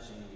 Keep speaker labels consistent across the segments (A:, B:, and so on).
A: strategy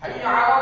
A: 还有啊。